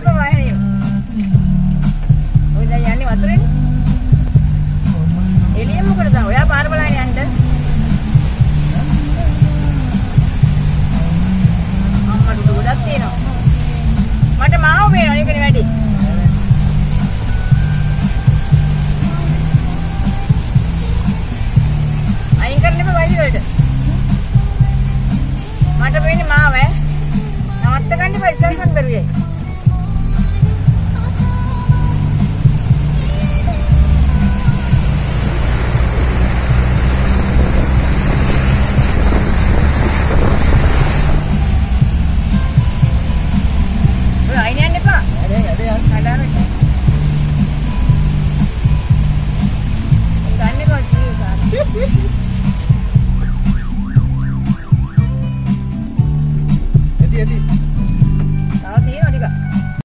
එපා වාහනේ. ඔය දැන් යන්නේ වතුරේනේ. එළිය මොකටද? ඔයා පාර බලන්න යන්න. අම්මට උඩ ගොඩක් තියෙනවා. මට මාව පේනවා ඒකනේ වැඩි. අයින් කරන්න එපා වයිලි වලට. මට පේන්නේ මාව ඈ. අයින් යන්න එපා. කඩාන. ගන්න එපා කී. එදී එදී